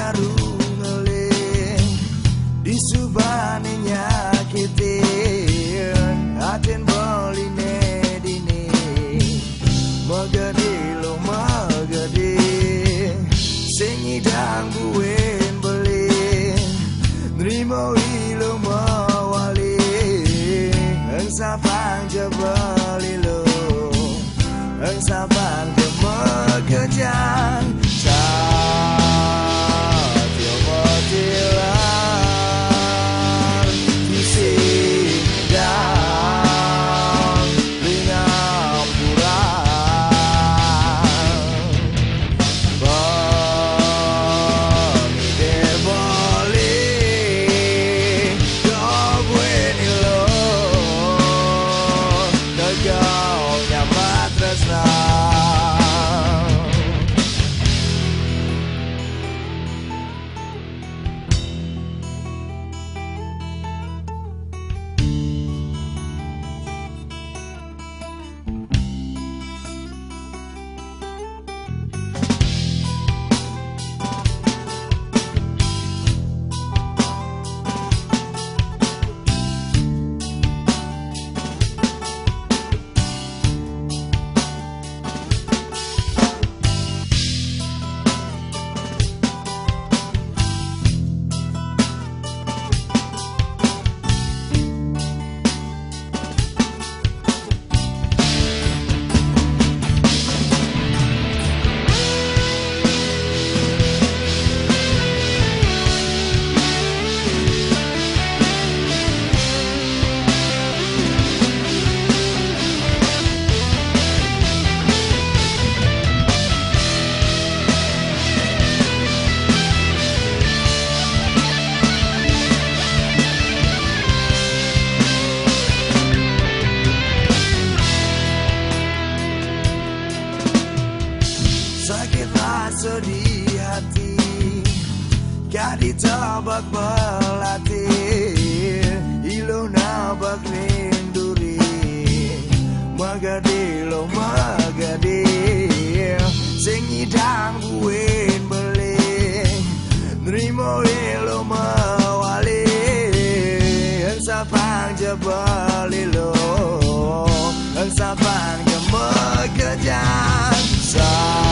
do buen nyaru ngeling di subane nyakiti aten boline dini magadi lo magadi sing idang nrimo ilo mawali. Ang sapang jabali lo tabak melati ilo nabak linduri magadi lo magadi sing idang buin beli nrimo ilo mawali ensapang jebali lo. Ensapang jemekejang sang